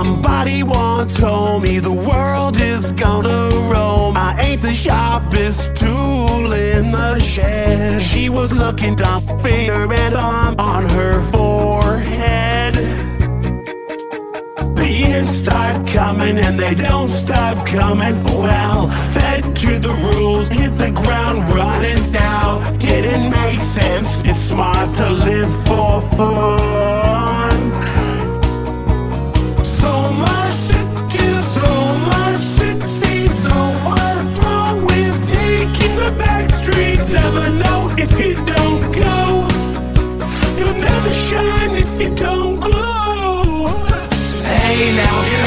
Anyone told me the world is gonna roam. I ain't the sharpest tool in the shed. She was looking dumb, finger and thumb on her forehead. The years start coming and they don't stop coming. Well, fed to the rules, hit the ground running now. Didn't make sense. It's smart to live for food. ever know if you don't go. You'll never shine if you don't glow. Hey, now